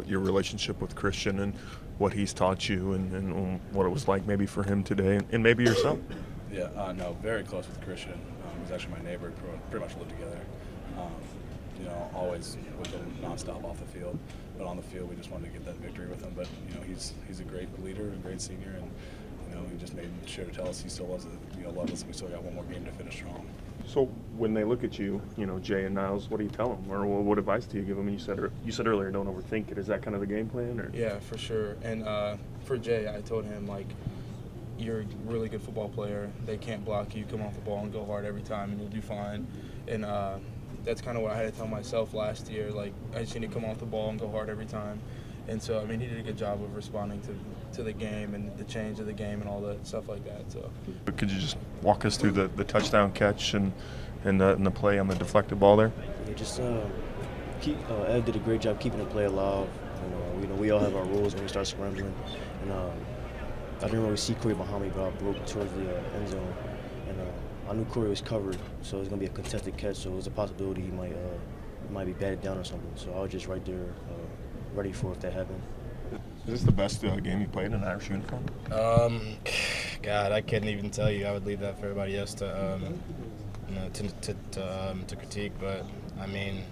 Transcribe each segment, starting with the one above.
your relationship with Christian and what he's taught you and, and what it was like maybe for him today and maybe yourself. Yeah, uh, no, very close with Christian. Um, he's actually my neighbor. Pretty much lived together. Um, you know, always with him nonstop off the field, but on the field we just wanted to get that victory with him. But you know, he's he's a great leader, a great senior, and you know, he just made sure to tell us he still loves it. You know, loves us, and we still got one more game to finish strong. So when they look at you, you know, Jay and Niles, what do you tell them, or what advice do you give them? You said you said earlier, don't overthink it. Is that kind of the game plan, or? Yeah, for sure. And uh, for Jay, I told him like, you're a really good football player. They can't block you. Come off the ball and go hard every time, and you'll do fine. And uh, that's kind of what I had to tell myself last year. Like, I just need to come off the ball and go hard every time. And so, I mean, he did a good job of responding to, to the game and the change of the game and all that stuff like that. So, could you just walk us through the, the touchdown catch and and the, and the play on the deflected ball there? Yeah, just uh, keep. Uh, Ev did a great job keeping the play alive. And, uh, you know, we all have our rules when we start scrambling. And uh, I didn't really see Corey behind me, but I broke towards the uh, end zone, and uh, I knew Corey was covered, so it was gonna be a contested catch. So it was a possibility he might might be batted down or something. So I was just right there, uh, ready for if that happened. Is this the best uh, game you played in an Irish uniform? Um, God, I couldn't even tell you. I would leave that for everybody else to, um, you know, to to to, um, to critique. But I mean,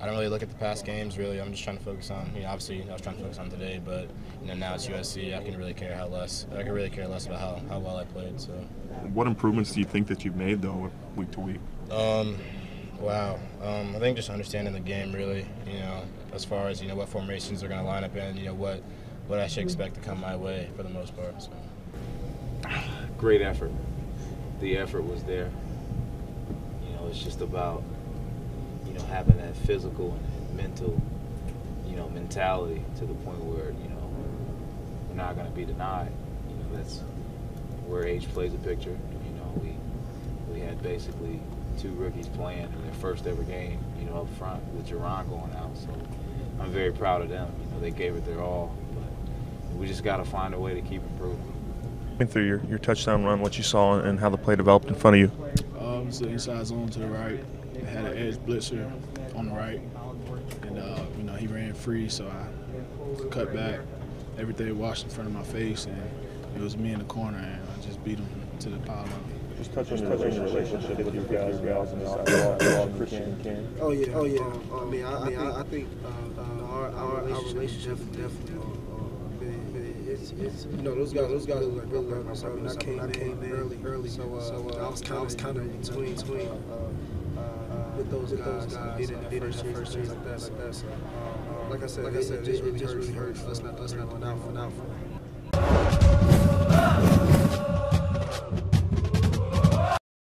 I don't really look at the past games. Really, I'm just trying to focus on. You know, obviously, I was trying to focus on today, but you know, now it's USC. I can really care how less. I can really care less about how, how well I played. So, what improvements do you think that you've made though, week to week? Um, wow. Um, I think just understanding the game really. You know, as far as you know what formations are going to line up in. You know what what I should expect to come my way for the most part. So. Great effort. The effort was there. You know, it's just about you know, having that physical and mental, you know, mentality to the point where, you know, we're not going to be denied. You know, that's where age plays a picture. You know, we we had basically two rookies playing in their first ever game, you know, up front with Jarron going out. So I'm very proud of them. You know, they gave it their all. But we just got to find a way to keep improving. Through your, your touchdown run, what you saw and how the play developed in front of you. Um, it's the inside zone to the right had an edge blitzer on the right, and uh, you know he ran free, so I cut back. Everything washed in front of my face, and it was me in the corner, and I just beat him to the pile. Just touch on your relationship with you guys, guys, and this Christian King. Oh yeah, oh yeah. I mean, I, I, mean, I think uh, uh, our, our, our relationship definitely. Uh, it's, it's, you know those guys those guys are like really like I mean I came, I came in early early so, uh, so uh, I was kind of kind of in between between uh, with those with guys, those guys did it, did it in the first years like that. Like, that. So, um, like I said, like I said, it just really hurt us not us not went out for now.